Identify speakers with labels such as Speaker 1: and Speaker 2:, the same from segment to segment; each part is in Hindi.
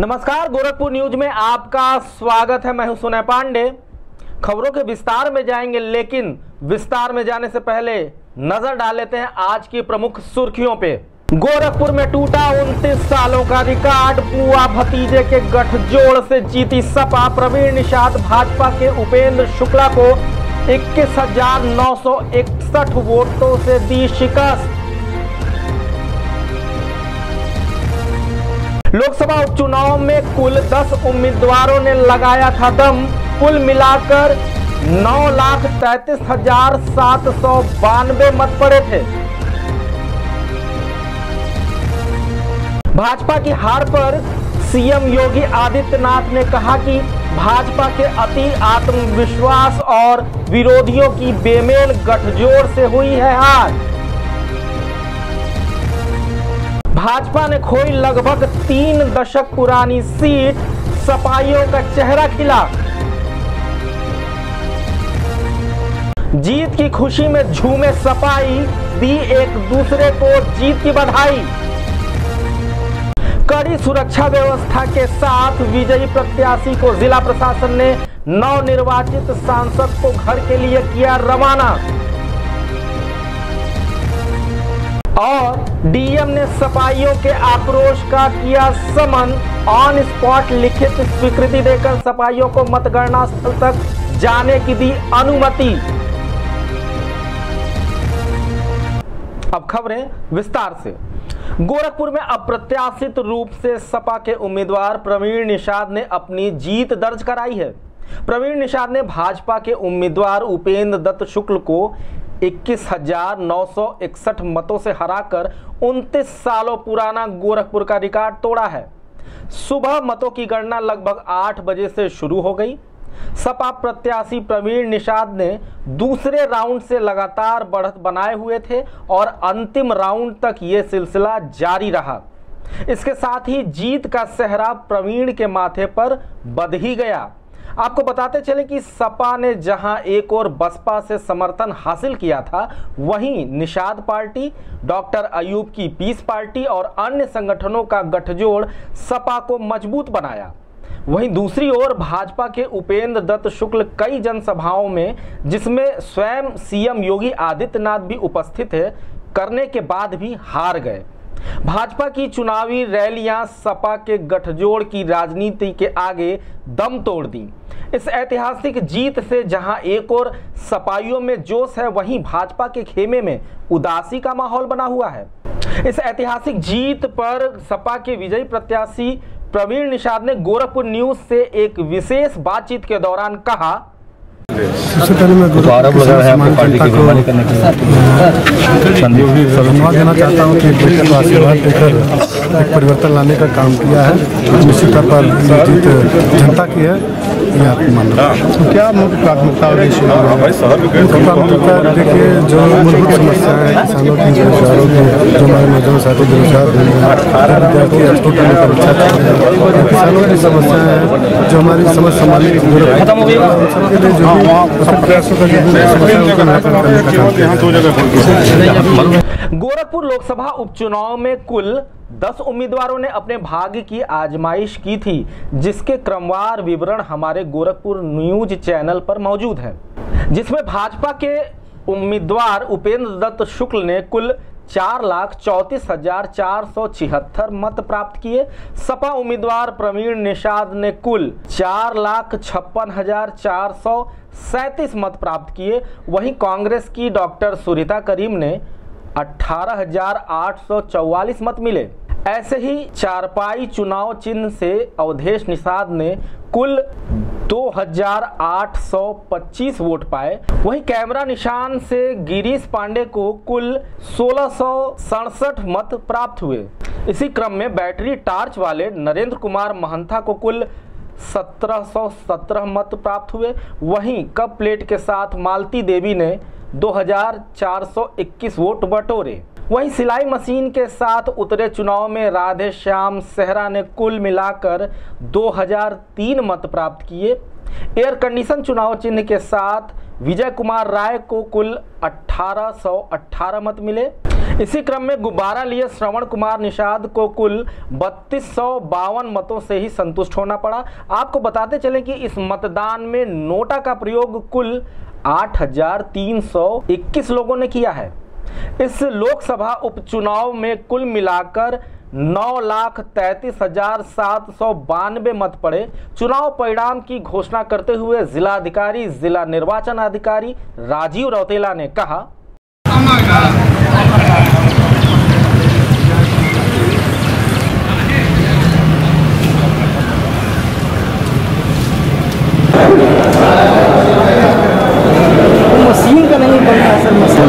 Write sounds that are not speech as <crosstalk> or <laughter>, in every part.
Speaker 1: नमस्कार, गोरखपुर न्यूज़ में आपका स्वागत है। मैं हूँ सुनय पांडे। खबरों के विस्तार में जाएँगे, लेकिन विस्तार में जाने से पहले नज़र डाल लेते हैं आज की प्रमुख सुर्खियों पे। गोरखपुर में टूटा 29 सालों का रिकॉर्ड, बुआ भतीजे के गठजोड़ से जीती सपा। प्रवीण निषाद भाजपा के उपेंद्र शुक्ला को इक्कीस वोटों से दी शिकस्त। लोकसभा उपचुनाव में कुल 10 उम्मीदवारों ने लगाया था दम कुल मिलाकर नौ लाख तैतीस हज़ार सात सौ बानवे मत पड़े थे। भाजपा की हार पर सीएम योगी आदित्यनाथ ने कहा कि भाजपा के अति आत्मविश्वास और विरोधियों की बेमेल गठजोड़ से हुई है हार। भाजपा ने खोई लगभग तीन दशक पुरानी सीट सपाइयों का चेहरा खिला। जीत की खुशी में झूमे सपाई, दी एक दूसरे को जीत की बधाई। कड़ी सुरक्षा व्यवस्था के साथ विजयी प्रत्याशी को जिला प्रशासन ने नवनिर्वाचित सांसद को घर के लिए किया रवाना। और डीएम ने सपाइयों के आक्रोश का किया समन। ऑन स्पॉट लिखित स्वीकृति देकर सपाइयों को मतगणना स्थल तक जाने की दी अनुमति। अब खबरें विस्तार से। गोरखपुर में अप्रत्याशित रूप से सपा के उम्मीदवार प्रवीण निषाद ने अपनी जीत दर्ज कराई है। प्रवीण निषाद ने भाजपा के उम्मीदवार उपेंद्र दत्त शुक्ल को इक्कीस हज़ार नौ सौ इकसठ मतों से हराकर 29 सालों पुराना गोरखपुर का रिकॉर्ड तोड़ा है। सुबह मतों की गणना लगभग 8 बजे से शुरू हो गई। सपा प्रत्याशी प्रवीण निषाद ने दूसरे राउंड से लगातार बढ़त बनाए हुए थे और अंतिम राउंड तक ये सिलसिला जारी रहा। इसके साथ ही जीत का सेहरा प्रवीण के माथे पर बध ही गया। आपको बताते चले कि सपा ने जहाँ एक और बसपा से समर्थन हासिल किया था, वहीं निषाद पार्टी, डॉक्टर अयूब की पीस पार्टी और अन्य संगठनों का गठजोड़ सपा को मज़बूत बनाया। वहीं दूसरी ओर भाजपा के उपेंद्र दत्त शुक्ल कई जनसभाओं में, जिसमें स्वयं सीएम योगी आदित्यनाथ भी उपस्थित है करने के बाद भी हार गए। भाजपा की चुनावी रैलियाँ सपा के गठजोड़ की राजनीति के आगे दम तोड़ दी। इस ऐतिहासिक जीत से जहाँ एक और सपाइयों में जोश है वहीं भाजपा के खेमे में उदासी का माहौल बना हुआ है। इस ऐतिहासिक जीत पर सपा के विजयी प्रत्याशी प्रवीण निषाद ने गोरखपुर न्यूज़ से एक विशेष बातचीत के दौरान कहा
Speaker 2: सबसे पहले मैं गुरु
Speaker 3: आरोप लगा है आपको पार्टी की करने के लिए।
Speaker 2: धन्यवाद देना चाहता हूँ कि देश को आशीर्वाद देकर एक परिवर्तन लाने का काम किया है। निश्चित तौर पर जीत जनता की है। ये आप मान लो
Speaker 3: तो क्या मुख्य प्राथमिकता
Speaker 2: मुख्य प्राथमिकता देखिए जो मूलभूत समस्याएँ हैं किसानों की बेरोजगारों की जो हमारे नौजवान साथी बेरोजगार हुए हैं विद्यार्थी एक्सपोर्ट करने परीक्षा कर रहे हैं। किसानों की समस्याएँ हैं जो हमारी समझ संभालने की ज़रूरत है। सबके लिए जो भी प्रयासों का जो समस्या है
Speaker 3: दो जगह
Speaker 1: गोरखपुर लोकसभा उपचुनाव में कुल 10 उम्मीदवारों ने अपने भाग्य की आजमाइश की थी, जिसके क्रमवार विवरण हमारे गोरखपुर न्यूज़ चैनल पर मौजूद है। जिसमें भाजपा के उम्मीदवार उपेंद्र दत्त शुक्ल ने कुल चार लाख चौंतीस हज़ार चार सौ छिहत्तर मत प्राप्त किए। सपा उम्मीदवार प्रवीण निषाद ने कुल चार लाख छप्पन हज़ार चार सौ सैंतीस मत प्राप्त किए। वहीं कांग्रेस की डॉक्टर सुरिता करीम ने 18,844 मत मिले। ऐसे ही चारपाई चुनाव चिन्ह से अवधेश निषाद ने कुल 2,825 वोट पाए। वहीं कैमरा निशान से गिरीश पांडे को कुल सोलह मत प्राप्त हुए। इसी क्रम में बैटरी टार्च वाले नरेंद्र कुमार महंता को कुल 1717 मत प्राप्त हुए। वहीं कप प्लेट के साथ मालती देवी ने 2421 वोट बटोरे। वहीं सिलाई मशीन के साथ उतरे चुनाव में राधे श्याम सेहरा ने कुल मिलाकर 2003 मत प्राप्त किए। एयर कंडीशन चुनाव चिन्ह के साथ विजय कुमार राय को कुल 1818 मत मिले। इसी क्रम में गुब्बारा लिए श्रवण कुमार निषाद को कुल बत्तीस मतों से ही संतुष्ट होना पड़ा। आपको बताते चलें कि इस मतदान में नोटा का प्रयोग कुल 8,321 लोगों ने किया है। इस लोकसभा उपचुनाव में कुल मिलाकर नौ लाख तैतीस हज़ार सात सौ बानवे मत पड़े। चुनाव परिणाम की घोषणा करते हुए जिलाधिकारी, जिला निर्वाचन अधिकारी राजीव रौतेला ने कहा,
Speaker 4: मशीन का नहीं बनता सर, मशीन।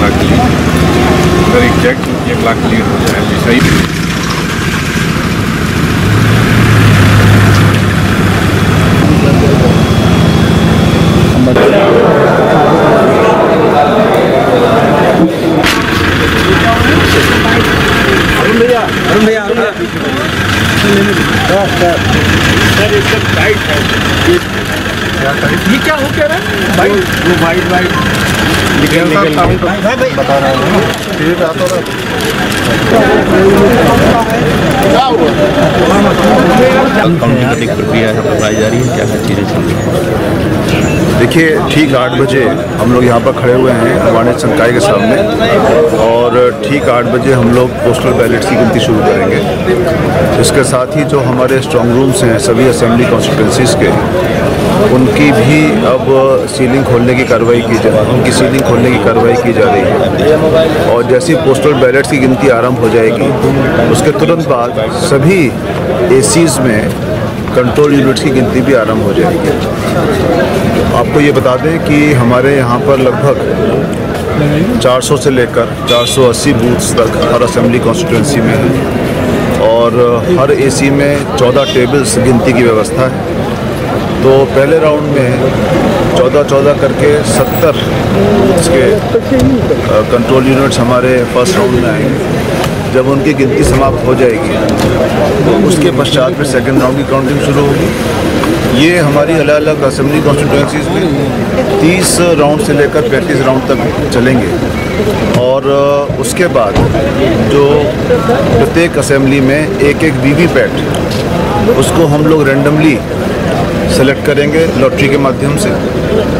Speaker 3: लेगा
Speaker 5: अगर एग्जैक्ट एक लाख क्लियर हो जाए तो सही
Speaker 1: ये क्या हो क्या रहा है
Speaker 3: काउंटिंग की प्रक्रिया है बताई जा रही है क्या क्या चीज़ें रही हैं
Speaker 5: देखिए, ठीक आठ बजे हम लोग यहाँ पर खड़े हुए हैं वाणिज्य संकाय के सामने और ठीक आठ बजे हम लोग पोस्टल बैलेट्स की गिनती शुरू करेंगे। इसके साथ ही जो हमारे स्ट्रॉन्ग रूम्स हैं, सभी असेंबली कॉन्स्टिट्यूंसीज के उनकी भी अब सीलिंग खोलने की कार्रवाई की जा उनकी सीलिंग खोलने की कार्रवाई की जा रही है। और जैसे पोस्टल बैलेट्स की गिनती आरंभ हो जाएगी, उसके तुरंत बाद सभी एसीज में कंट्रोल यूनिट्स की गिनती भी आरंभ हो जाएगी। आपको ये बता दें कि हमारे यहाँ पर लगभग 400 से लेकर 480 बूथ्स तक हर असेंबली कॉन्स्टिट्यूंसी में है। और हर एसी में 14 टेबल्स गिनती की व्यवस्था है। तो पहले राउंड में 14-14 करके 70 इसके कंट्रोल यूनिट्स हमारे फ़र्स्ट राउंड में आएँगे। जब उनकी गिनती समाप्त हो जाएगी तो उसके पश्चात फिर सेकेंड राउंड की काउंटिंग शुरू होगी। ये हमारी अलग अलग असेंबली कॉन्स्टिट्यूंसीज में 30 राउंड से लेकर 35 राउंड तक चलेंगे। और उसके बाद जो प्रत्येक असेंबली में एक एक वी पैट, उसको हम लोग रेंडमली सेलेक्ट करेंगे लॉटरी के माध्यम से।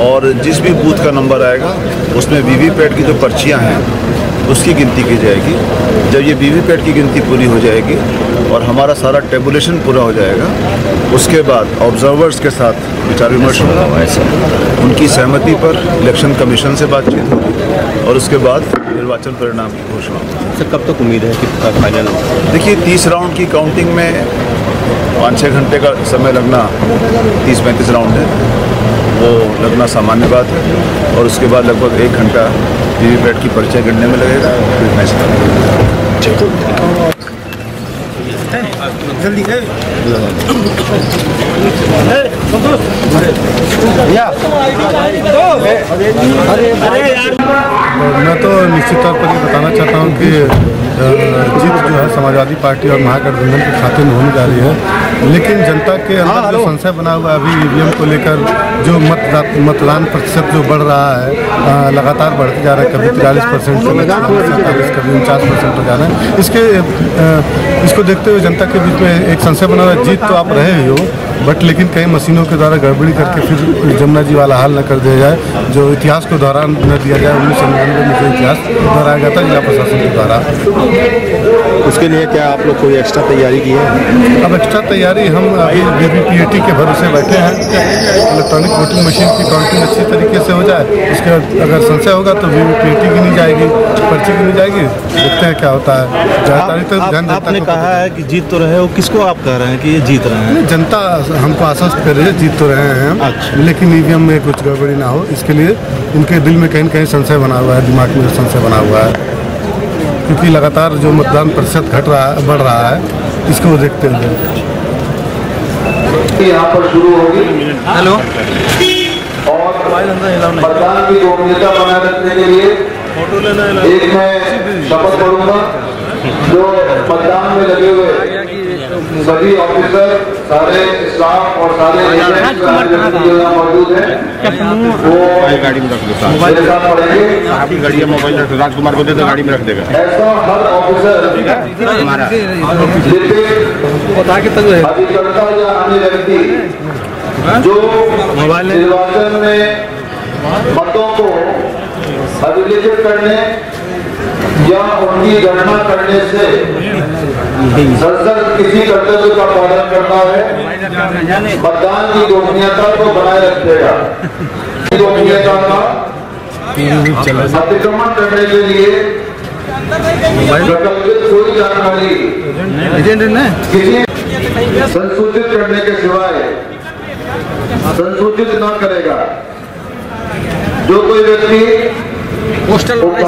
Speaker 5: और जिस भी बूथ का नंबर आएगा, उसमें वी पैट की जो पर्चियाँ हैं, उसकी गिनती की जाएगी। जब ये वी पैट की गिनती पूरी हो जाएगी और हमारा सारा टेबुलेशन पूरा हो जाएगा। उसके बाद ऑब्जर्वर्स के साथ विचार विमर्श होगा। उनकी सहमति पर इलेक्शन कमीशन से बातचीत होगी और उसके बाद निर्वाचन परिणाम की घोषणा होगी।
Speaker 3: सर कब तक उम्मीद है कि फाइनल
Speaker 5: देखिए तीस राउंड की काउंटिंग में पाँच छः घंटे का समय लगना तीस पैंतीस राउंड है। वो लगना सामान्य बात है और उसके बाद लगभग एक घंटा वीवीपैट की परिचय गिनने में लगेगा। फिर फैसला
Speaker 2: और मैं तो निश्चित तौर पर ये बताना चाहता हूँ कि जीत जो है समाजवादी पार्टी और महागठबंधन के खाते में होने जा रही है। लेकिन जनता के अंदर जो संशय बना हुआ है अभी ईवीएम को लेकर जो मत मतदान प्रतिशत जो बढ़ रहा है अ, लगातार बढ़ते जा रहा है कभी तिरालीस परसेंट सैंतालीस कभी उनचास परसेंट हो जा रहा है। इसके इसको देखते हुए जनता के बीच में एक संशय बना हुआ है जीत तो आप रहे ही हो बट लेकिन कई मशीनों के द्वारा गड़बड़ी करके फिर जमुना जी वाला हाल न कर दिया जाए जो इतिहास को दोहरान न दिया जाए उन्नीस सौ निन्यानवे में जो इतिहास दोहराया गया था जिला प्रशासन के द्वारा।
Speaker 6: उसके लिए क्या आप लोग कोई एक्स्ट्रा तैयारी की है?
Speaker 2: अब एक्स्ट्रा तैयारी हम अभी वीवीपीएटी के भरोसे बैठे हैं। इलेक्ट्रॉनिक वोटिंग मशीन की काउंटिंग अच्छी तरीके से हो जाए उसके बाद अगर संशय होगा तो वीवीपीएटी गिनी जाएगी पर्ची गिनी जाएगी। देखते हैं क्या होता है। ग्यारह तारीख तक ध्यान
Speaker 6: आपने कहा है कि जीत तो रहे हो किसको आप कह रहे हैं कि ये जीत रहे हैं?
Speaker 2: जनता हमको आश्वस्त कर रही है जीत तो रहे हैं हम।
Speaker 6: अच्छा।
Speaker 2: लेकिन ईवीएम में कुछ गड़बड़ी ना हो इसके लिए उनके दिल में कहीं न कहीं संशय बना हुआ है दिमाग में संशय बना हुआ है। क्योंकि लगातार जो मतदान प्रतिशत घट रहा है बढ़ रहा है इसको देखते हुए।
Speaker 7: यहाँ पर शुरू होगी। हेलो। और मतदान की गोपनीयता बनाए रखने के लिए एक मैं शपथ करूँगा जो मतदान में लगे हुए सभी ऑफिसर सारे स्टाफ और सारे मौजूद हैं। वो
Speaker 3: गाड़ी में रख
Speaker 7: मेरे साथ पढ़ेंगे।
Speaker 3: आपकी गाड़ी मोबाइल राजकुमार को दे दो गाड़ी में रख देगा।
Speaker 7: ऐसा हर ऑफिसर अभिकर्ता या अन्य व्यक्ति जो निर्वाचन में मतों को अभिलेखित करने या उनकी गणना करने से सदस्य किसी कर्तव्य का पालन करता है मतदान की गोपनीयता को बनाए रखेगा। <laughs> गोपनीयता का अतिक्रमण करने के लिए प्रकल्पित कोई जानकारी किसी संसूचित करने के सिवाय संसूचित न करेगा। जो कोई व्यक्ति पोस्टल
Speaker 6: मोबाइल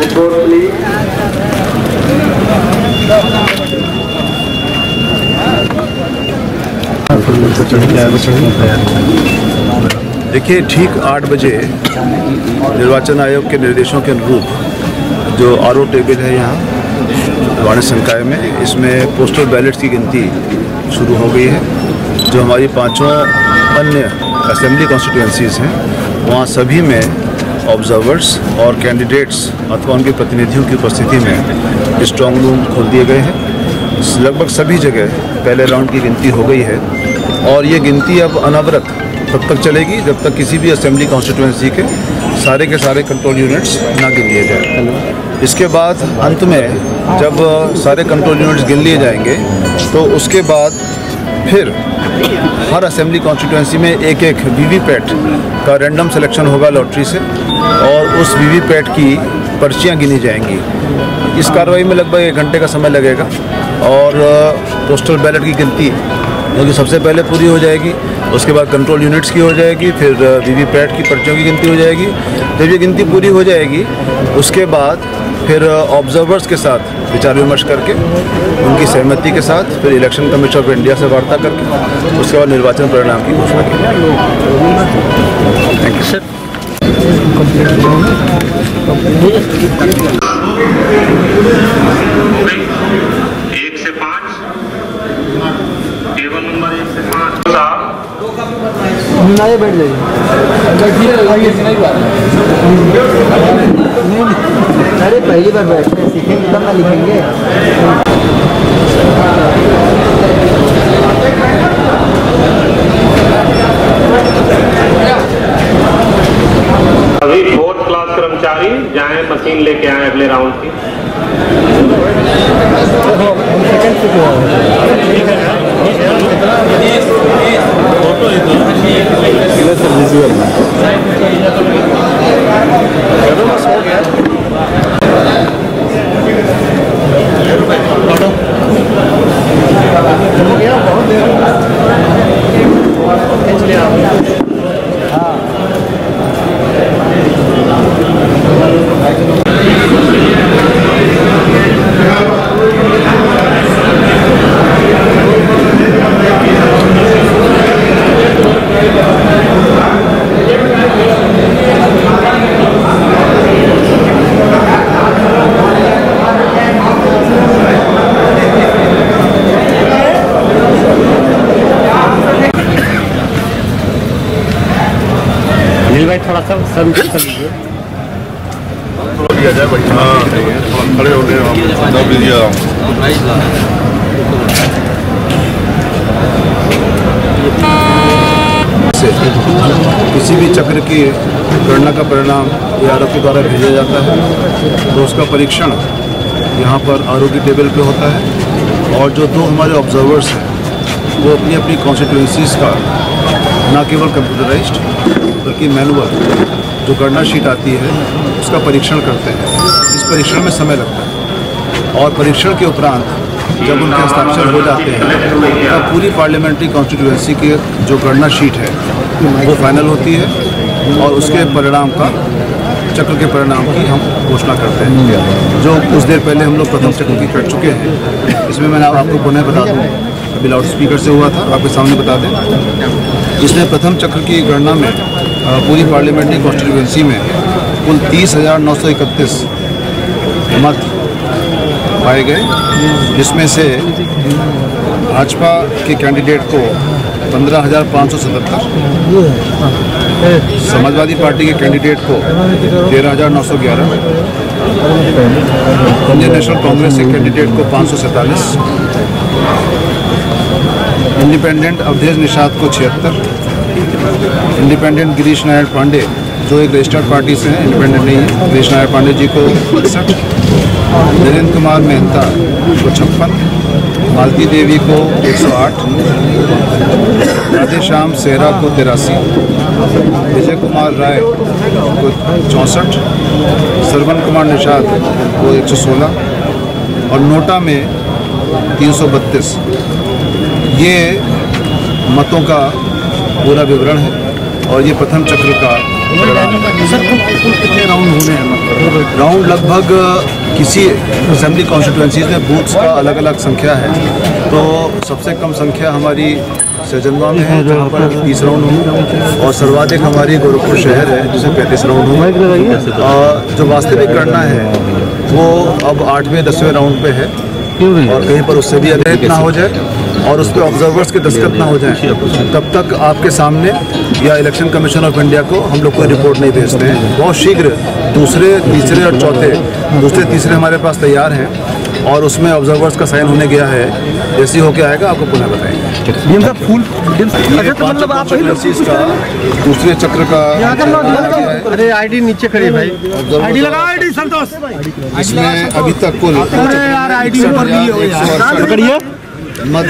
Speaker 7: रिपोर्ट प्लीज़
Speaker 5: देखिए ठीक आठ बजे निर्वाचन आयोग के निर्देशों के अनुरूप जो आर ओ टेबल है यहाँ वाणिज्य संकाय में, इसमें पोस्टल बैलेट्स की गिनती शुरू हो गई है। जो हमारी पाँचों अन्य असेंबली कॉन्स्टिट्यूंसीज हैं, वहाँ सभी में ऑब्जर्वर्स और कैंडिडेट्स अथवा उनके प्रतिनिधियों की उपस्थिति में स्ट्रांग रूम खोल दिए गए हैं। लगभग सभी जगह पहले राउंड की गिनती हो गई है। और ये गिनती अब अनवरत तब तक चलेगी जब तक किसी भी असेंबली कॉन्स्टिट्यूंसी के सारे के सारे कंट्रोल यूनिट्स ना गिन लिए जाए। इसके बाद अंत में जब सारे कंट्रोल यूनिट्स गिन लिए जाएँगे तो उसके बाद फिर हर असेंबली कॉन्स्टिट्यूंसी में एक एक वीवीपैट का रैंडम सिलेक्शन होगा लॉटरी से और उस वीवीपैट की पर्चियाँ गिनी जाएँगी। इस कार्रवाई में लगभग एक घंटे का समय लगेगा और पोस्टल बैलेट की गिनती, जो कि सबसे पहले पूरी हो जाएगी। उसके बाद कंट्रोल यूनिट्स की हो जाएगी, फिर वीवीपैट की पर्चियों की गिनती हो जाएगी। जब ये गिनती पूरी हो जाएगी, उसके बाद फिर ऑब्जर्वर्स के साथ विचार विमर्श करके, उनकी सहमति के साथ फिर इलेक्शन कमीशन ऑफ़ इंडिया से वार्ता करके, उसके बाद निर्वाचन परिणाम की घोषणा की थैंक यू
Speaker 8: एक से पाँच टेबल नंबर एक से पाँच साहब
Speaker 4: आइए बैठ जाइए। अरे पहली बार बैठते हैं सीखेंगे तब ना लिखेंगे।
Speaker 8: अभी फोर्थ क्लास कर्मचारी जाए मशीन लेके आए अगले राउंड की।
Speaker 5: जाए विजुअल हाँ। गए दब लीजिए। से किसी भी चक्र की गणना का परिणाम ए के द्वारा भेजा जाता है तो उसका परीक्षण यहाँ पर आरोग्य टेबल पे होता है और जो दो हमारे ऑब्जर्वर्स हैं वो अपनी अपनी कॉन्स्टिट्यूंसीज का न केवल कंप्यूटराइज्ड बल्कि मैनुअल जो गणना शीट आती है, उसका परीक्षण करते हैं। इस परीक्षण में समय लगता है। और परीक्षण के उपरांत जब उनके हस्ताक्षर हो जाते हैं, तब पूरी पार्लियामेंट्री कॉन्स्टिट्यूंसी की जो गणना शीट है, वो फाइनल होती है और उसके परिणाम का, चक्र के परिणाम की हम घोषणा करते हैं। जो कुछ देर पहले हम लोग प्रथम चक्र की कर चुके हैं, इसमें मैंने आपको पुनः बता दूँ, अभी लाउड स्पीकर से हुआ था आपके सामने बता दें। इसमें प्रथम चक्र की गणना में पूरी पार्लियामेंट्री कॉन्स्टिट्यूंसी में कुल तीस हज़ार नौ सौ इकतीस मत पाए गए, जिसमें से भाजपा के कैंडिडेट को पंद्रह हज़ार पाँच सौ सतहत्तर, समाजवादी पार्टी के कैंडिडेट को तेरह हज़ार नौ सौ ग्यारह, इंडियन नेशनल कांग्रेस के कैंडिडेट को पाँच सौ सैंतालीस, इंडिपेंडेंट अवधेश निषाद को छिहत्तर इंडिपेंडेंट गिरीश नारायण पांडे, जो एक रजिस्टर्ड पार्टी से हैं, इंडिपेंडेंट नहीं है। गिरीश नारायण पांडे जी को इकसठ नरेंद्र कुमार मेहता को छप्पन, मालती देवी को 108 राधे श्याम सेहरा को तिरासी, विजय कुमार राय को चौंसठ, सरवन कुमार निषाद को 116 और नोटा में 332 ये मतों का पूरा विवरण है और ये प्रथम चक्र का है कितने राउंड होने हैं? राउंड लगभग किसी असेंबली कॉन्स्टिट्यूंसीज में बूथ्स का अलग अलग संख्या है। तो सबसे कम संख्या हमारी सैजनवा में है जहाँ पर तीस राउंड होंगे। और सर्वाधिक हमारी गोरखपुर शहर है जिसमें पैंतीस राउंड होंगे। और जो वास्तविक गणना है वो अब आठवें दसवें राउंड पे है। और कहीं पर उससे भी अधिक ना हो जाए। और उस पर ऑब्जर्वर्स के दस्तखत ना हो जाए। तब तक आपके सामने या इलेक्शन कमीशन ऑफ़ इंडिया को हम लोग कोई रिपोर्ट नहीं भेजते हैं। बहुत शीघ्र दूसरे तीसरे और चौथे दूसरे तीसरे हमारे पास तैयार हैं और उसमें ऑब्जर्वर्स का साइन होने गया है। जैसे ही होके आएगा आपको पुनः बताएँगे।
Speaker 4: फूल मतलब आप
Speaker 5: का दूसरे चक्र का
Speaker 6: अरे आईडी नीचे खड़ी भाई।
Speaker 5: आईडी लगा आईडी संतोष। इसमें अभी तक कुल मत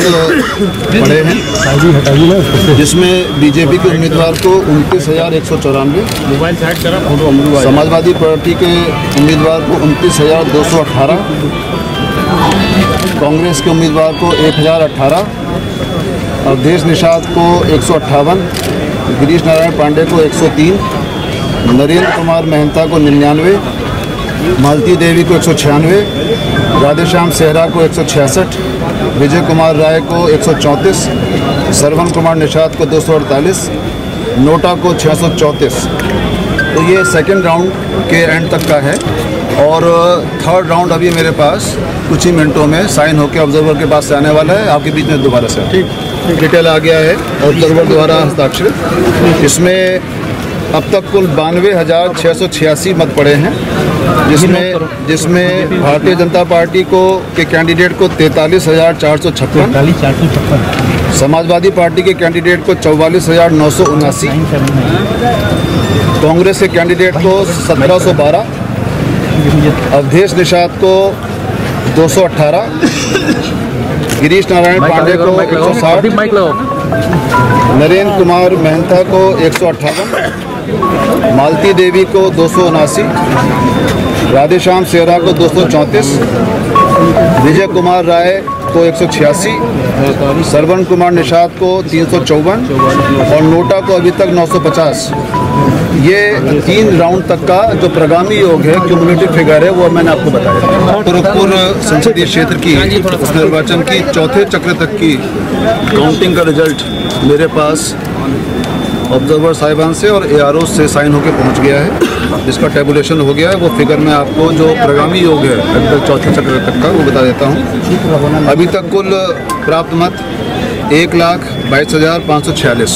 Speaker 5: पड़े हैं। जिसमें बीजेपी के उम्मीदवार को उनतीस हज़ार एक सौ चौरानवे, समाजवादी पार्टी के उम्मीदवार को उनतीस हज़ार दो सौ अठारह, कांग्रेस के उम्मीदवार को एक हज़ार अठारह अवधेश निषाद को एक सौ अट्ठावन, गिरीश नारायण पांडे को एक सौ तीन, नरेंद्र कुमार मेहता को निन्यानवे, मालती देवी को एक सौ छियानवे, राधेश्याम सेहरा को एक सौ छियासठ विजय कुमार राय को एक सौ चौंतीस सरवन कुमार निषाद को दो सौ अड़तालीस नोटा को छः सौ चौंतीस। तो ये सेकेंड राउंड के एंड तक का है। और थर्ड राउंड अभी मेरे पास कुछ ही मिनटों में साइन होकर ऑब्जर्वर के पास से आने वाला है। आपके बीच में दोबारा से। ठीक डिटेल आ गया है। ऑब्जर्वर द्वारा हस्ताक्षर इसमें अब तक कुल बानवे हज़ार छः सौ छियासी मत पड़े हैं जिसमें जिसमें भारतीय जनता पार्टी को के कैंडिडेट को तैंतालीस हज़ार चार सौ छप्पन समाजवादी पार्टी के कैंडिडेट को चौवालीस हज़ार नौ सौ उनासी कांग्रेस के कैंडिडेट को सत्रह सौ बारह अवधेश निषाद को 218 गिरीश नारायण पांडे को 160 नरेंद्र कुमार मेहता को एक मालती देवी को दो राधेश्याम सेहरा को दो सौ चौंतीस, विजय कुमार राय को एक सरवन कुमार निषाद को तीन सौ चौवन और नोटा को अभी तक 950 ये तीन राउंड तक का जो प्रगामी योग है क्यूमुलेटिव फिगर है, वो मैंने आपको बताया गोरखपुर संसदीय क्षेत्र की निर्वाचन की चौथे चक्र तक की काउंटिंग का रिज़ल्ट मेरे पास ऑब्जर्वर साहिबान से और एआरओ से साइन होकर पहुँच गया है। जिसका टेबुलेशन हो गया है, वो फिगर मैं आपको जो प्रगामी योग है तक चौथे चक्र तक का, वो बता देता हूँ। अभी तक कुल प्राप्त मत एक लाख बाईस हज़ार पाँच सौ छियालीस।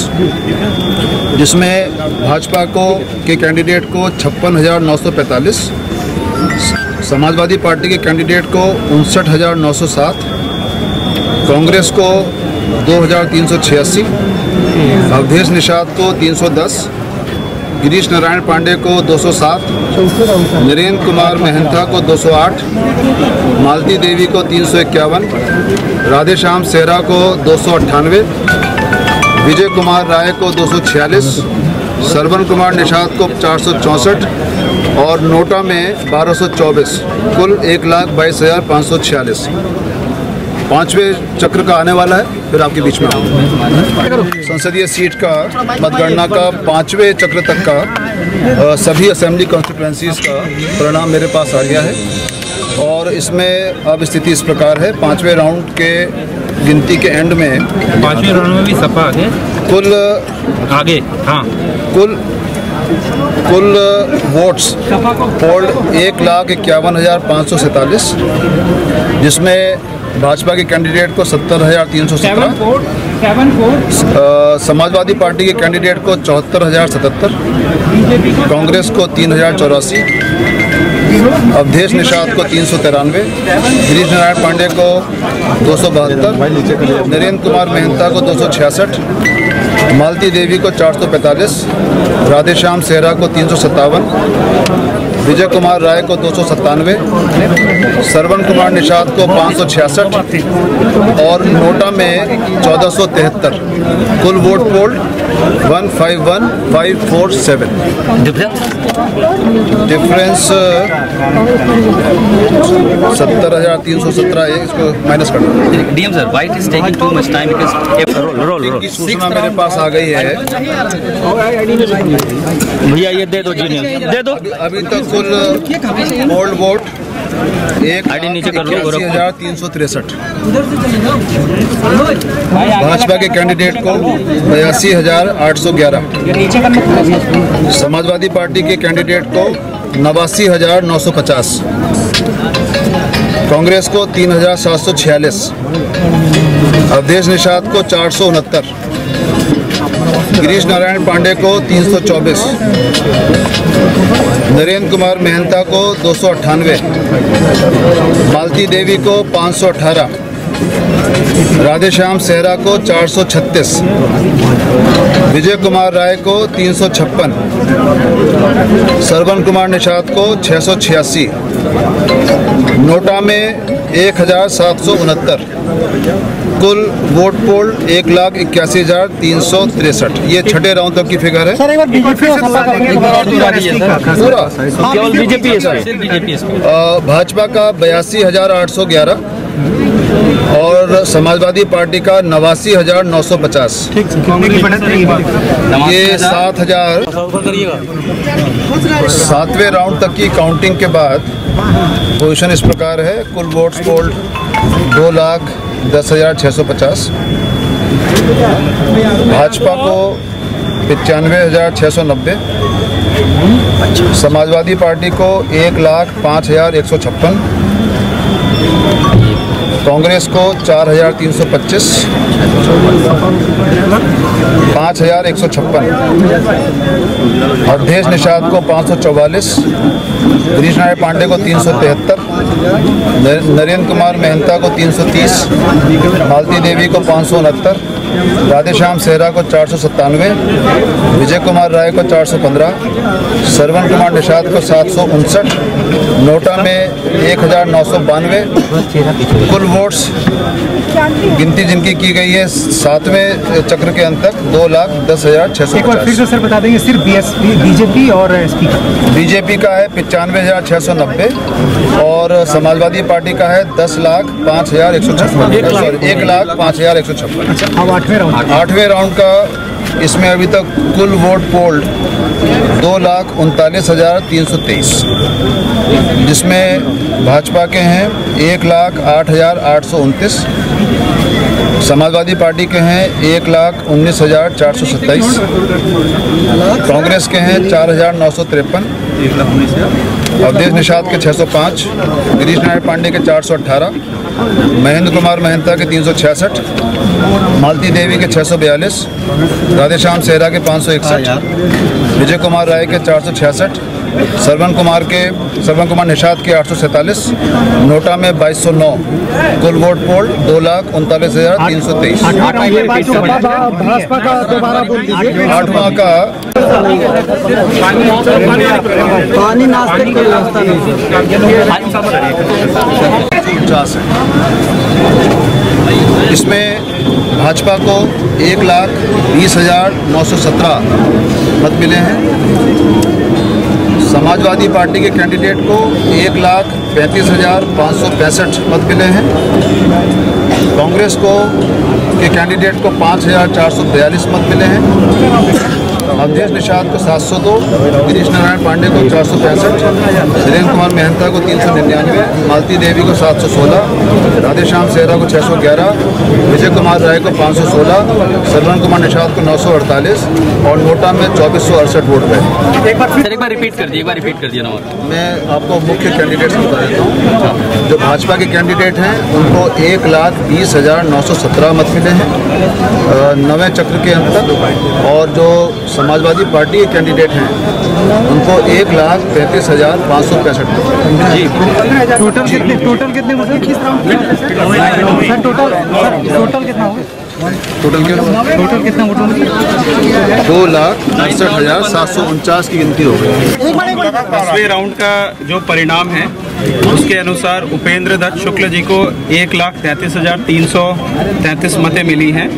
Speaker 5: जिसमें भाजपा को, के कैंडिडेट को छप्पन हज़ार नौ सौ पैंतालीस, समाजवादी पार्टी के कैंडिडेट को उनसठ हज़ार नौ सौ सात, कांग्रेस को दो हज़ार तीन सौ छियासी अवधेश निषाद को तीन सौ दस गिरीश नारायण पांडे को 207, नरेंद्र कुमार मेहंता को 208, मालती देवी को तीन सौ इक्यावन राधे श्याम सेहरा को दो सौ अट्ठानवे विजय कुमार राय को 246, सरवन कुमार निषाद को चार सौ चौंसठ और नोटा में 1224 कुल एक लाख बाईस हज़ार पाँच सौ छियालीस। पाँचवें चक्र का आने वाला है फिर आपके बीच में संसदीय सीट का मतगणना का पाँचवें चक्र तक का आ, सभी असेंबली कॉन्स्टिट्यूंसीज का परिणाम मेरे पास आ गया है। और इसमें अब स्थिति इस प्रकार है पाँचवें राउंड के गिनती के एंड में
Speaker 3: पाँचवें राउंड में भी सपा आगे
Speaker 5: कुल
Speaker 3: आगे हाँ।
Speaker 5: कुल कुल वोट्स पोल्ड एक लाख इक्यावन हज़ार पाँच सौ सैंतालीस जिसमें भाजपा के कैंडिडेट को सत्तर हज़ार तीन सौ सत्रह। समाजवादी पार्टी के कैंडिडेट को चौहत्तर हज़ार सतहत्तर। कांग्रेस को तीन हज़ार चौरासी। अवधेश निषाद को तीन सौ तिरानवे। गिरीश नारायण पांडे को दो सौ बहत्तर। नरेंद्र कुमार मेहता को दो सौ छियासठ। मालती देवी को चार सौ पैंतालीस। राधेश्याम सेहरा को तीन सौ सत्तावन। विजय कुमार राय को दो सौ सत्तानवे सरवन कुमार निषाद को पाँच सौ छियासठ और नोटा में चौदह सौ तिहत्तर। कुल vote poll one five one five four seven. Difference सत्तर हज़ार तीन सौ सत्रह है इसको माइनस करना
Speaker 3: DM sir why it is taking too much time because roll roll roll
Speaker 5: सूचना मेरे पास आ गई है।
Speaker 3: भैया ये दे दो जी दे दो।
Speaker 5: अभी तक कुल ओल्ड वोट एक
Speaker 3: आईडी नीचे कर लो,
Speaker 5: हज़ार तीन सौ तिरसठ। भाजपा के कैंडिडेट को बयासी हज़ार आठ सौ ग्यारह। समाजवादी पार्टी के कैंडिडेट को नवासी हज़ार नौ सौ पचास। कांग्रेस को तीन हज़ार सात सौ छियालीस। अवधेश निषाद को चार सौ उनहत्तर। गिरीश नारायण पांडे को तीन सौ चौबीस। नरेंद्र कुमार मेहता को दो सौ अट्ठानवे। मालती देवी को पाँच सौ अठारह। राधेश्याम सेहरा को चार सौ छत्तीस। विजय कुमार राय को तीन सौ छप्पन। सरवन कुमार निषाद को छः सौ छियासी। नोटा में एक हज़ार सात सौ उनहत्तर। कुल वोट पोल एक लाख इक्यासी हज़ार तीन सौ तिरसठ। ये छठे राउंड तक की फिगर है।
Speaker 4: सर एक बार बीजेपी और सपा का
Speaker 5: पूरा
Speaker 3: केवल बीजेपी सर। बीजेपी
Speaker 5: भाजपा का बयासी हज़ार आठ सौ ग्यारह और समाजवादी पार्टी का नवासी हज़ार नौ सौ पचास। ये सात हज़ार सातवें राउंड तक की काउंटिंग के बाद पोजीशन इस प्रकार है। कुल वोट्स पोल्ड दो लाख दस हज़ार छः सौ पचास। भाजपा को पचानवे हज़ार छः सौ नब्बे। समाजवादी पार्टी को एक लाख पाँच हज़ार एक सौ छप्पन। कांग्रेस को चार हज़ार तीन सौ पच्चीस, पाँच हज़ार एक सौ छप्पन। अवधेश निषाद को पाँच सौ चौवालीस, गिरीश नारायण पांडे को तीन सौ तिहत्तर, नरेंद्र कुमार मेहता को तीन सौ तीस, मालती देवी को पाँच सौ उनहत्तर राधेश्याम सेहरा को चार सौ सत्तानवे, विजय कुमार राय को चार सौ पंद्रह सरवन कुमार निषाद को सात सौ उनसठ, नोटा में एक हज़ार नौ सौ बानवे, कुल वोट्स गिनती जिनकी की गई है सातवें चक्र के अंत तक दो लाख दस हज़ार छह सौ
Speaker 9: एक बार फिर से सर बता देंगे सिर्फ़ बीएसपी बीजेपी और एसपी का।
Speaker 5: बीजेपी का है पचानवे हज़ार छह सौ नब्बे और समाजवादी पार्टी का है दस लाख पाँच हज़ार एक सौ छप्पन। सॉरी एक लाख पाँच हज़ार एक सौ छप्पन।
Speaker 9: आठवें राउंड।
Speaker 5: आठवें राउंड का इसमें अभी तक कुल वोट पोल्ड दो लाख उनतालीस हज़ार तीन सौ तेईस। जिसमें भाजपा के हैं एक लाख आठ हज़ार आठ सौ उनतीस। समाजवादी पार्टी के हैं एक लाख उन्नीस हज़ार चार सौ सत्ताईस। कांग्रेस के हैं चार हज़ार नौ सौ तिरपन। अवधेश निषाद के 605 गिरीश नारायण पांडे के 418 महेंद्र कुमार महंता के 366 मालती देवी के 642 राधेश्याम सेहरा के 561 विजय कुमार राय के 466 सरवन कुमार के सरवन कुमार निषाद के आठ सौ सैंतालीस नोटा में 2209 कुल वोट पोल दो लाख उनतालीस हज़ार तीन सौ तेईस।
Speaker 2: भाजपा का दोबारा बोल दीजिए।
Speaker 5: आठवां का
Speaker 4: पानी नाश्ते की व्यवस्था नहीं
Speaker 5: है इसमें भाजपा को एक लाख बीस हज़ार नौ सौ सत्रह मत मिले हैं। समाजवादी पार्टी के कैंडिडेट को एक लाख पैंतीस हज़ार पाँच सौ पैंसठ मत मिले हैं। कांग्रेस को के कैंडिडेट को पाँच हज़ार चार सौ बयालीस मत मिले हैं। अवधेश निषाद को 702 गिरीश नारायण पांडे को चार सौ पैंसठ धीरेन्द्र कुमार मेहता को तीन सौ निन्यानवे मालती देवी को 716 राधेश्याम सेहरा को 611 विजय कुमार राय को 516 सरवन कुमार निषाद को 948 और नोटा में चौबीस सौ अड़सठ वोट गए।
Speaker 3: एक बार एक बार रिपीट कर दिए एक बार रिपीट कर दिया
Speaker 5: मैं आपको मुख्य कैंडिडेट्स बता देता हूँ। जो भाजपा के कैंडिडेट हैं उनको एक लाख बीस हज़ार नौ सौ सत्रह मत मिले हैं नवे चक्र के अंतर और जो समाजवादी पार्टी के कैंडिडेट हैं। उनको एक लाख पैंतीस हज़ार पाँच सौ पैंसठ जी।
Speaker 9: टोटल कितने टोटल कितने sir sir total sir total कितना
Speaker 5: टोटल क्या?
Speaker 9: टोटल कितना वोट होंगे
Speaker 5: दो लाख अड़सठ हज़ार सात सौ उनचास की गिनती हो गई।
Speaker 10: दसवें राउंड का जो परिणाम है उसके अनुसार उपेंद्र दत्त शुक्ल जी को एक लाख तैंतीस हज़ार तीन सौ तैंतीस मतें मिली हैं।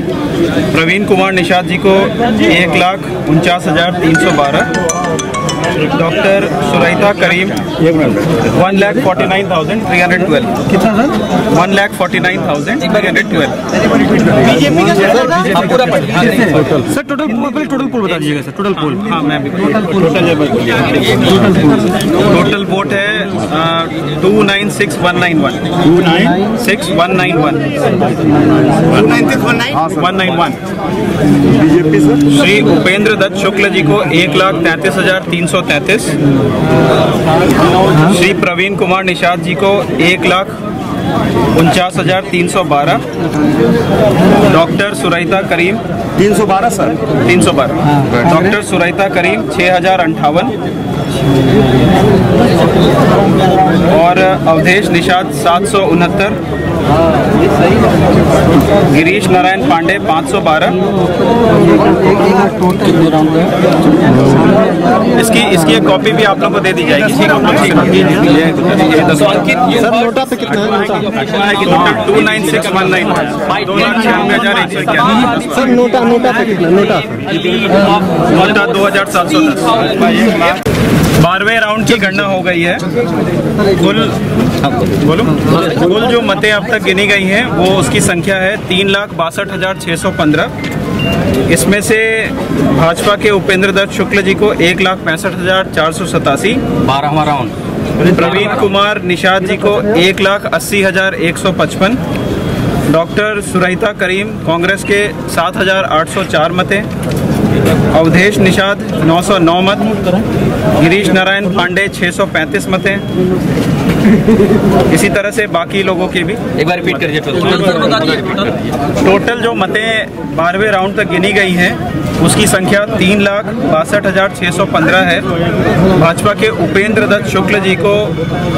Speaker 10: प्रवीण कुमार निषाद जी को एक लाख उनचास हज़ार तीन सौ बारह। Doctor Suraita Karim one lakh forty nine thousand three hundred twelve.
Speaker 9: कितना sir?
Speaker 10: One lakh forty nine thousand three hundred twelve.
Speaker 9: Sir total पहले टोटल पोल बता दीजिएगा सर टोटल पोल
Speaker 10: हाँ मैं भी टोटल वोट है। Two nine six one nine one two nine six one nine one one nine one BJP Shri Upendra Dutt Shukla ji को एक लाख तैंतीस हज़ार तीन सौ तैंतीस श्री प्रवीण कुमार निषाद जी को एक लाख उनचास हज़ार तीन सौ बारह। डॉक्टर सुरैता करीम।
Speaker 6: तीन सौ बारह सर?
Speaker 10: तीन सौ बारह। डॉक्टर सुरैता करीम छः हज़ार अंठावन। और अवधेश निषाद सात सौ उनहत्तर। गिरीश नारायण पांडे पाँच सौ बारह। इसकी इसकी एक कॉपी भी आप लोग को दे दी जाएगी। ठीक है ये दस
Speaker 6: सर नोटा पे कितना है
Speaker 10: two nine six one nine दो लाख छियानवे हज़ार एक सौ
Speaker 6: सर नोटा नोटा पे कितना नोटा?
Speaker 10: नोटा दो हज़ार सात सौ दस। बारहवें राउंड की गणना हो गई है। कुल बोलो। कुल जो मतें अब तक गिनी गई हैं वो उसकी संख्या है तीन लाख बासठ हज़ार छः सौ पंद्रह। इसमें से भाजपा के उपेंद्र दत्त शुक्ल जी को एक लाख पैंसठ हज़ार चार सौ सतासी।
Speaker 3: बारहवा राउंड।
Speaker 10: प्रवीण कुमार निषाद जी को एक लाख अस्सी हज़ार एक सौ पचपन। डॉक्टर सुरहिता करीम कांग्रेस के सात हज़ार आठ सौ चार मतें। अवधेश निषाद 909 मत। गिरीश नारायण पांडे 635 मत हैं। इसी तरह से बाकी लोगों के भी।
Speaker 3: एक बार रिपीट करिए टोटल
Speaker 10: टोटल जो मतें बारहवें राउंड तक गिनी गई हैं उसकी संख्या तीन लाख बासठ हज़ार छः सौ पंद्रह है। भाजपा के उपेंद्र दत्त शुक्ल जी को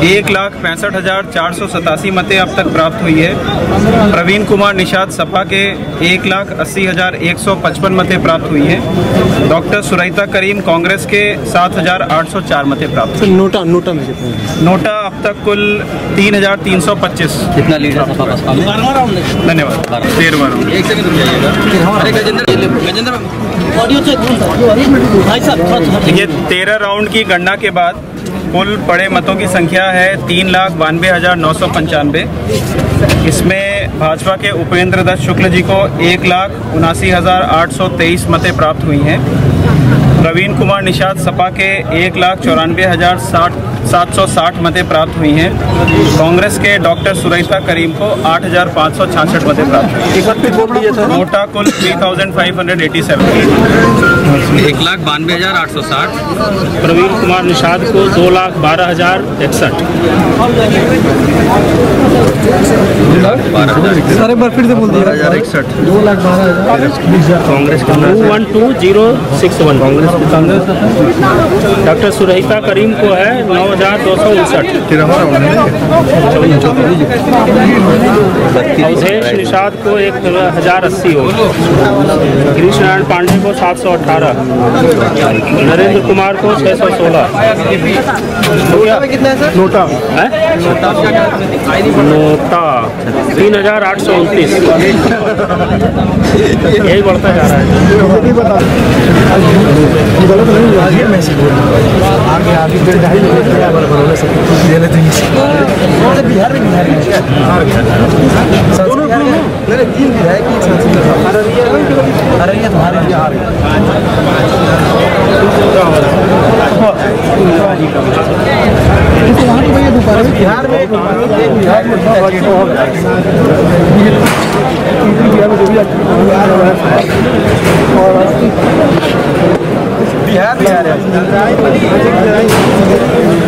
Speaker 10: एक लाख पैंसठ हज़ार चार सौ सतासी मतें अब तक प्राप्त हुई है। प्रवीण कुमार निषाद सपा के एक लाख अस्सी हज़ार एक सौ पचपन मतें प्राप्त हुई हैं। डॉक्टर सुरैता करीम कांग्रेस के सात हज़ार आठ सौ चार मतें प्राप्त हुई।
Speaker 6: नोटा नोटा में
Speaker 10: नोटा अब तक कुल तीन हज़ार तीन सौ पच्चीस।
Speaker 3: कितना लीड
Speaker 10: धन्यवाद। राउंड
Speaker 3: एक सेकंड
Speaker 10: देखिए, तेरह राउंड की गणना के बाद कुल पड़े मतों की संख्या है तीन लाख बानवे हज़ार नौ सौ पंचानवे। इसमें भाजपा के उपेंद्र दत्त शुक्ल जी को एक लाख उनासी हज़ार आठ सौ तेईस मतें प्राप्त हुई हैं। प्रवीण कुमार निषाद सपा के एक लाख चौरानवे हज़ार साठ सात सौ साठ मतें प्राप्त हुई हैं। कांग्रेस के डॉक्टर सुरैता करीम को आठ हज़ार पाँच सौ छाछठ मतें प्राप्त हुई नोटा कुल three thousand five hundred eighty seven
Speaker 3: एक लाख बानवे हज़ार आठ सौ साठ।
Speaker 8: प्रवीण कुमार निषाद को दो लाख बारह हज़ार इकसठ।
Speaker 9: सारे बार फिर से बोल दिया।
Speaker 3: हज़ार इकसठ।
Speaker 9: दो लाख बारह हज़ार
Speaker 3: कांग्रेस का
Speaker 8: two one two zero six one. Congress doctor Surahita Karim को है नौ हज़ार दो सौ उनसठ अवधेश निषाद को एक हज़ार अस्सी हो गिरीश नारायण पांडे को सात सौ अठारह नरेंद्र कुमार को छः सौ सोलह
Speaker 9: है
Speaker 8: नोटा नोटा तीन हज़ार आठ सौ उनतीस यही बढ़ता जा रहा है
Speaker 9: आगे आगे हैं बिहार बिहार में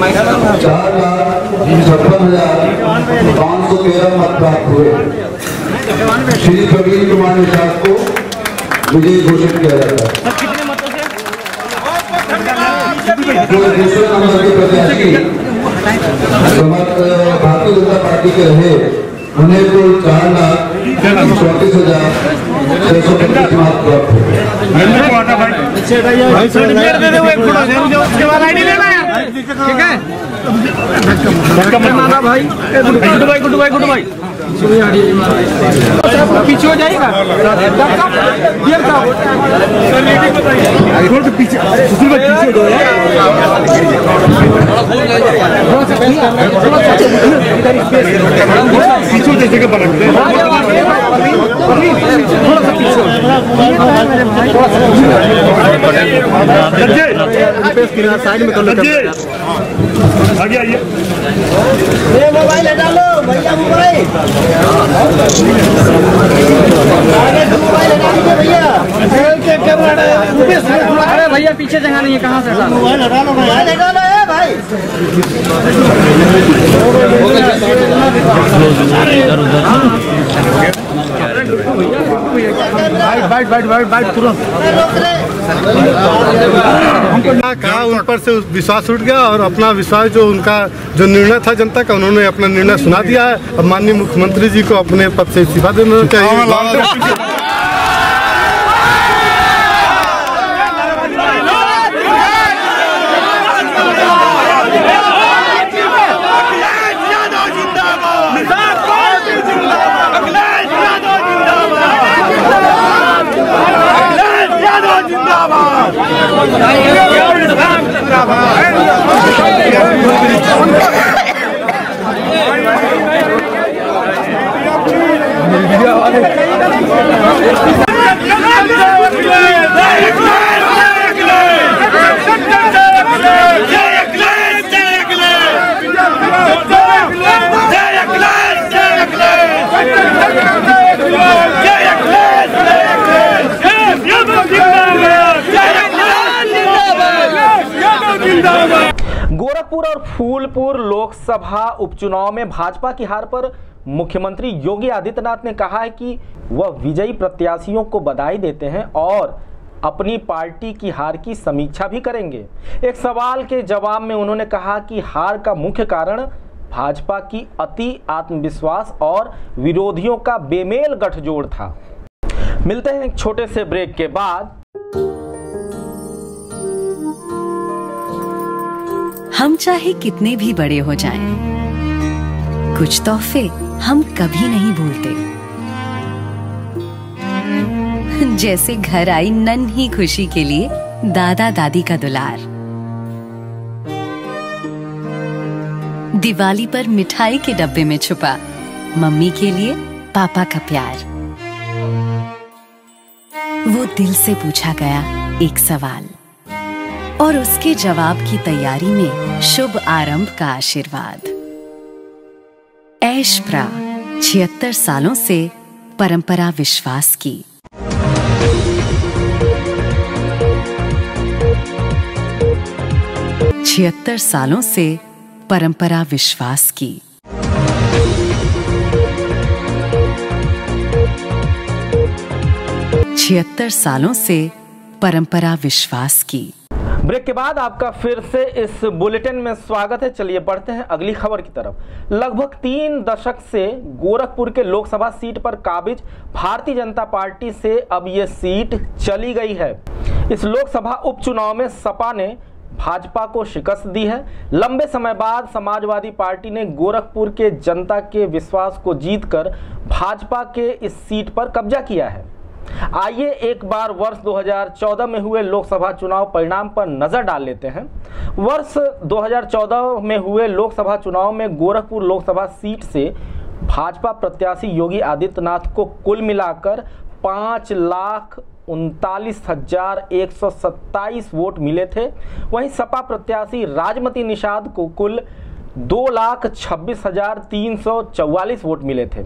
Speaker 7: चार लाख छप्पन हज़ार पाँच सौ तेरह मत प्राप्त हुए श्री प्रवीण कुमार निषाद को विजयी घोषित किया जाता है दूसरे नंबर के प्रत्याशी भारतीय जनता पार्टी के रहे उन्हें कुल चार लाख चौंतीस हज़ार छह सौ पच्चीस मत प्राप्त हुए
Speaker 9: ठीक है? भाई गुड्डू भाई गुड्डू भाई गुड्डू भाई पीछे हो जाएगा ये क्या थोड़ा सा पीछे पीछे दो पीछे बना थोड़ा सा साइड में कर लो आगे आइए।
Speaker 4: मोबाइल हटा लो भैया मोबाइल। मोबाइल हटा दीजिए भैया।
Speaker 9: अरे भैया पीछे जगह नहीं है कहाँ से हटा
Speaker 4: मोबाइल हटा लो मोबाइल हटा लो भाई।
Speaker 9: Byte byte byte byte byte तुरंत।
Speaker 2: कहा उन पर से विश्वास उठ गया और अपना विश्वास जो उनका जो निर्णय था जनता का उन्होंने अपना निर्णय सुना दिया है। अब माननीय मुख्यमंत्री जी को अपने पद से इस्तीफा देना चाहिए। Yeah!
Speaker 1: गोरखपुर और फूलपुर लोकसभा उपचुनाव में भाजपा की हार पर मुख्यमंत्री योगी आदित्यनाथ ने कहा है कि वह विजयी प्रत्याशियों को बधाई देते हैं और अपनी पार्टी की हार की समीक्षा भी करेंगे। एक सवाल के जवाब में उन्होंने कहा कि हार का मुख्य कारण भाजपा की अति आत्मविश्वास और विरोधियों का बेमेल गठजोड़ था। मिलते हैं एक छोटे से ब्रेक के बाद।
Speaker 11: हम चाहे कितने भी बड़े हो जाएँ, कुछ तोहफे हम कभी नहीं भूलते। जैसे घर आई नन्ही खुशी के लिए दादा दादी का दुलार। दिवाली पर मिठाई के डब्बे में छुपा मम्मी के लिए पापा का प्यार। वो दिल से पूछा गया एक सवाल। और उसके जवाब की तैयारी में शुभ आरंभ का आशीर्वाद। ऐश प्रा छिहत्तर सालों से परंपरा विश्वास की। छिहत्तर सालों से परंपरा विश्वास की। छिहत्तर सालों से परंपरा विश्वास की।
Speaker 1: ब्रेक के बाद आपका फिर से इस बुलेटिन में स्वागत है। चलिए बढ़ते हैं अगली खबर की तरफ़। लगभग तीन दशक से गोरखपुर के लोकसभा सीट पर काबिज भारतीय जनता पार्टी से अब ये सीट चली गई है। इस लोकसभा उपचुनाव में सपा ने भाजपा को शिकस्त दी है। लंबे समय बाद समाजवादी पार्टी ने गोरखपुर के जनता के विश्वास को जीतकर भाजपा के इस सीट पर कब्जा किया है। आइए एक बार वर्ष 2014 में हुए लोकसभा चुनाव परिणाम पर नज़र डाल लेते हैं। वर्ष 2014 में हुए लोकसभा चुनाव में गोरखपुर लोकसभा सीट से भाजपा प्रत्याशी योगी आदित्यनाथ को कुल मिलाकर पाँच लाख उनतालीस हज़ार एक सौ सत्ताईस वोट मिले थे। वहीं सपा प्रत्याशी राजमती निषाद को कुल दो लाख छब्बीस हज़ार तीन सौ चौवालीस वोट मिले थे।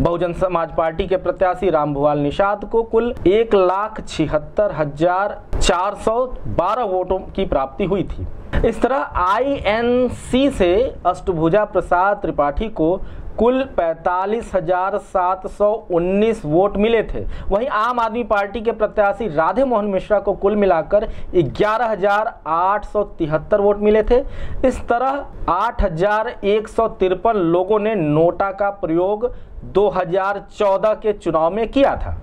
Speaker 1: बहुजन समाज पार्टी के प्रत्याशी रामभुवाल निषाद को कुल एक लाख छिहत्तर हज़ार चार सौ बारह वोटों की प्राप्ति हुई थी। इस तरह आईएनसी से अष्टभुजा प्रसाद त्रिपाठी को कुल पैतालीस हज़ार सात सौ उन्नीस वोट मिले थे। वहीं आम आदमी पार्टी के प्रत्याशी राधे मोहन मिश्रा को कुल मिलाकर ग्यारह हज़ार आठ सौ तिहत्तर वोट मिले थे। इस तरह आठ हज़ार एक सौ तिरपन लोगों ने नोटा का प्रयोग 2014 के चुनाव में किया था।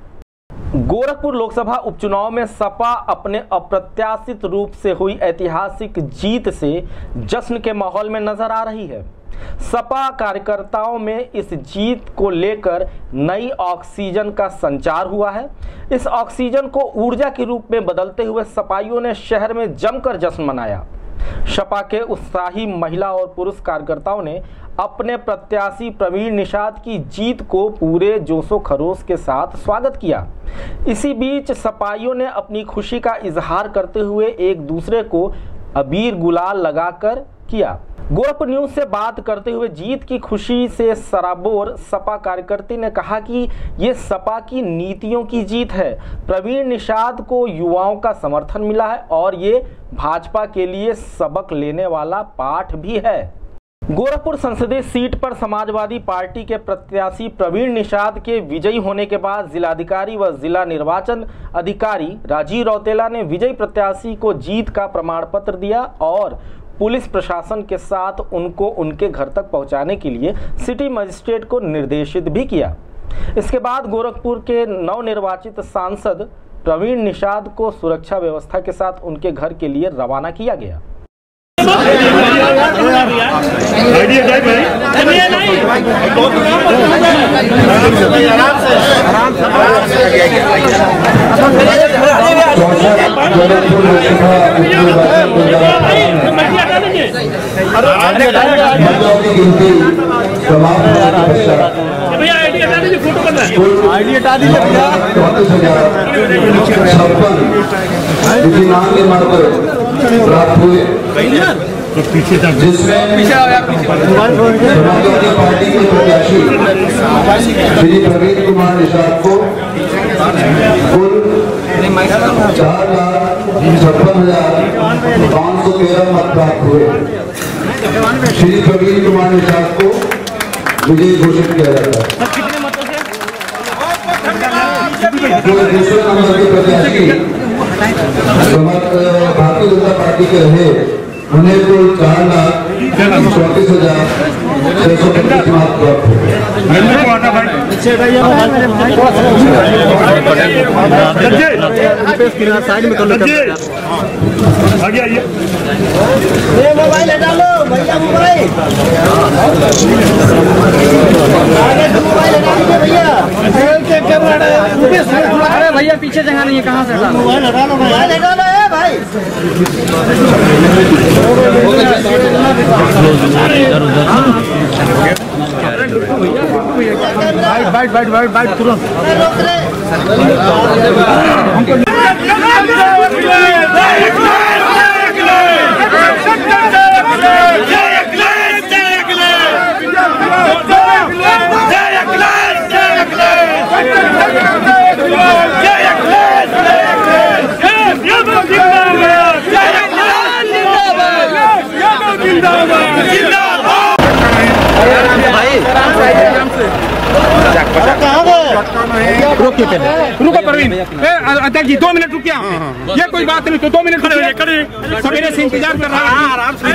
Speaker 1: गोरखपुर लोकसभा उपचुनाव में सपा अपने अप्रत्याशित रूप से हुई ऐतिहासिक जीत से जश्न के माहौल में नज़र आ रही है। सपा कार्यकर्ताओं में इस जीत को लेकर नई ऑक्सीजन का संचार हुआ है। इस ऑक्सीजन को ऊर्जा के रूप में बदलते हुए सपाइयों ने शहर में जमकर जश्न मनाया। सपा के उत्साही महिला और पुरुष कार्यकर्ताओं ने अपने प्रत्याशी प्रवीण निषाद की जीत को पूरे जोशो खरोश के साथ स्वागत किया। इसी बीच सपाइयों ने अपनी खुशी का इजहार करते हुए एक दूसरे को अबीर गुलाल लगाकर किया। गोरखपुर न्यूज़ से बात करते हुए जीत की खुशी से सराबोर सपा कार्यकर्ती ने कहा कि ये सपा की नीतियों की जीत है। प्रवीण निषाद को युवाओं का समर्थन मिला है और ये भाजपा के लिए सबक लेने वाला पाठ भी है। गोरखपुर संसदीय सीट पर समाजवादी पार्टी के प्रत्याशी प्रवीण निषाद के विजयी होने के बाद जिलाधिकारी व जिला निर्वाचन अधिकारी राजीव रौतेला ने विजयी प्रत्याशी को जीत का प्रमाण पत्र दिया और पुलिस प्रशासन के साथ उनको उनके घर तक पहुँचाने के लिए सिटी मजिस्ट्रेट को निर्देशित भी किया। इसके बाद गोरखपुर के नवनिर्वाचित सांसद प्रवीण निषाद को सुरक्षा व्यवस्था के साथ उनके घर के लिए रवाना किया गया।
Speaker 7: गिनती समाप्त के
Speaker 9: आईडी हटा दीजिए भैया
Speaker 7: चौंतीस हज़ार छप्पन दिव्यांग मत प्राप्त हुए जिसमें समाजवादी पार्टी के प्रत्याशी श्री प्रवीण कुमार निषाद को कुल चार लाख छप्पन हज़ार पाँच सौ तेरह मत प्राप्त हुए। श्री प्रवीण कुमार निषाद को विजयी घोषित किया जाता है। दूसरे नंबर के प्रत्याशी भारतीय जनता पार्टी के रहे उन्हें कुल चार लाख चौंतीस हज़ार छह सौ पच्चीस मार्क प्राप्त हुए
Speaker 9: पीछे हटाइए साइड में कर लो
Speaker 12: आगे आइए
Speaker 4: ये मोबाइल हटा लो भैया मोबाइल मोबाइल हटा दीजिए भैया
Speaker 9: भैया पीछे जगह नहीं है कहाँ से
Speaker 4: मोबाइल हटा लो मोबाइल हटा लो
Speaker 9: बाइट बाइट बाइट बाइट तुरंत
Speaker 4: रोक
Speaker 12: रोकिए पहले रुको प्रवीण अध्यक्ष जी दो मिनट रुकिए ये कोई बात नहीं तो दो मिनट खड़े सवेरे से इंतज़ार कर रहा है आराम से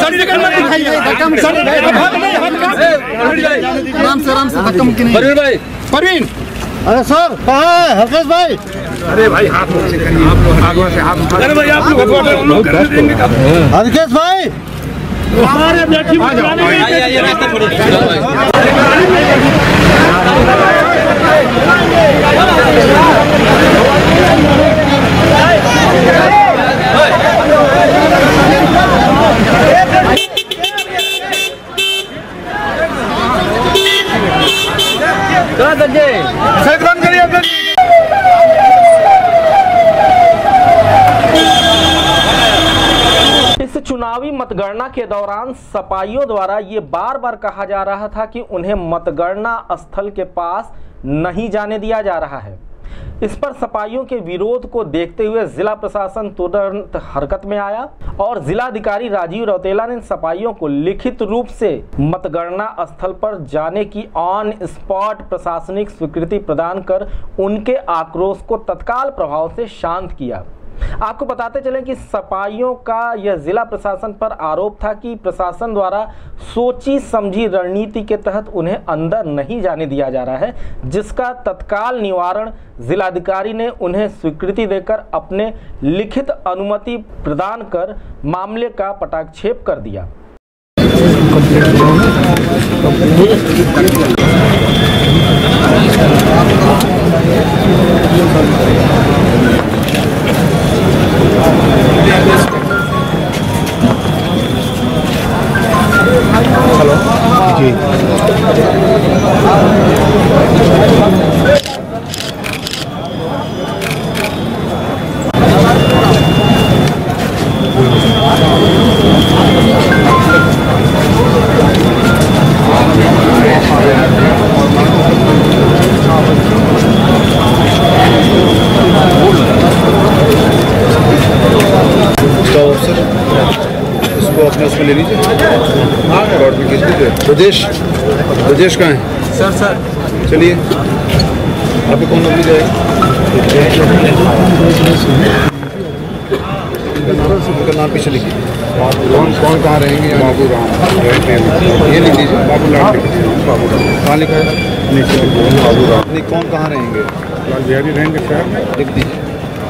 Speaker 12: सर्टिफिकेट मत दिखाइए
Speaker 9: आराम से से धक्का नहीं
Speaker 12: प्रवीण
Speaker 9: अरे सर कहाँ है हर्षेश भाई
Speaker 12: अरे भाई हाथ से करिए आप लोग आगे से हाथ अरे भाई आप लोग
Speaker 9: हर्षेश भाई
Speaker 12: हमारे सर करिए अध्यक्ष जी।
Speaker 1: इस चुनावी मतगणना के दौरान सपाइयों द्वारा ये बार बार कहा जा रहा था कि उन्हें मतगणना स्थल के पास नहीं जाने दिया जा रहा है। इस पर सपाइयों के विरोध को देखते हुए जिला प्रशासन तुरंत हरकत में आया और जिलाधिकारी राजीव रौतेला ने सपाइयों को लिखित रूप से मतगणना स्थल पर जाने की ऑन स्पॉट प्रशासनिक स्वीकृति प्रदान कर उनके आक्रोश को तत्काल प्रभाव से शांत किया। आपको बताते चले कि सपाइयों का यह जिला प्रशासन पर आरोप था कि प्रशासन द्वारा सोची समझी रणनीति के तहत उन्हें अंदर नहीं जाने दिया जा रहा है, जिसका तत्काल निवारण जिलाधिकारी ने उन्हें स्वीकृति देकर अपने लिखित अनुमति प्रदान कर मामले का पटाक्षेप कर दिया।
Speaker 5: ब्रजेश कहाँ है?
Speaker 9: Sir sir.
Speaker 5: चलिए। आपको कौन नौकरी जाएगी उनका नाम पीछे लिखिए। कौन कौन कहाँ रहेंगे? बाबू राम। ये लिख लीजिए बाबू राम बाबू राम कहाँ लिखा है? बाबू राम। नहीं कौन कहाँ रहेंगे? लाल बिहारी रहेंगे शहर में लिख दीजिए।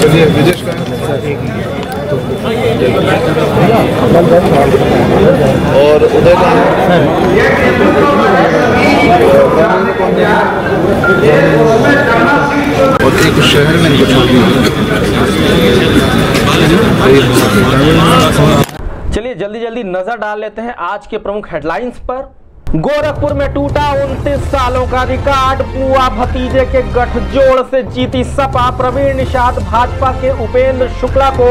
Speaker 5: चलिए विजेश और उदय का और एक शहर में छोड़
Speaker 1: चलिए जल्दी जल्दी नज़र डाल लेते हैं आज के प्रमुख हेडलाइंस पर। गोरखपुर में टूटा उनतीस सालों का रिकॉर्ड। बुआ भतीजे के गठजोड़ से जीती सपा। प्रवीण निषाद भाजपा के उपेंद्र शुक्ला को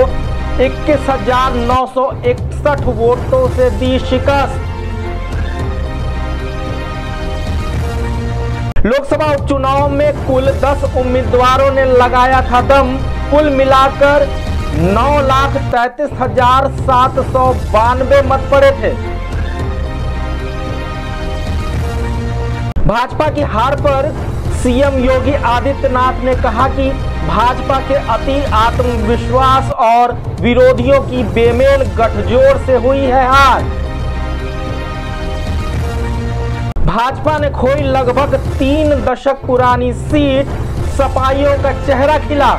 Speaker 1: इक्कीस हज़ार नौ सौ इकसठ वोटों से दी शिकस्त। लोकसभा उपचुनाव में कुल 10 उम्मीदवारों ने लगाया था दम। कुल मिलाकर नौ लाख तैतीस हज़ार सात सौ बानवे मत पड़े थे। भाजपा की हार पर सीएम योगी आदित्यनाथ ने कहा कि भाजपा के अति आत्मविश्वास और विरोधियों की बेमेल गठजोड़ से हुई है हार। भाजपा ने खोई लगभग तीन दशक पुरानी सीट सपाइयों का चेहरा खिला।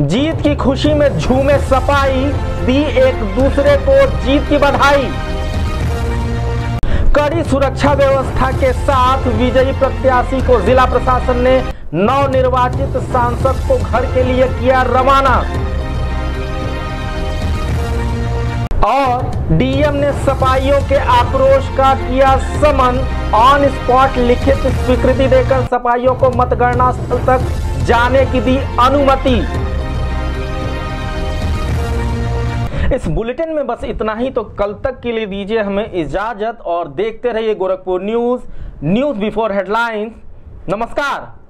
Speaker 1: जीत की खुशी में झूमे सपाई दी एक दूसरे को जीत की बधाई। कड़ी सुरक्षा व्यवस्था के साथ विजयी प्रत्याशी को जिला प्रशासन ने नव निर्वाचित सांसद को घर के लिए किया रवाना। और डीएम ने सपाइयों के आक्रोश का किया समन, ऑन स्पॉट लिखित स्वीकृति देकर सपाइयों को मतगणना स्थल तक जाने की दी अनुमति। इस बुलेटिन में बस इतना ही तो कल तक के लिए दीजिए हमें इजाज़त और देखते रहिए Gorakhpur news news before headlines. नमस्कार।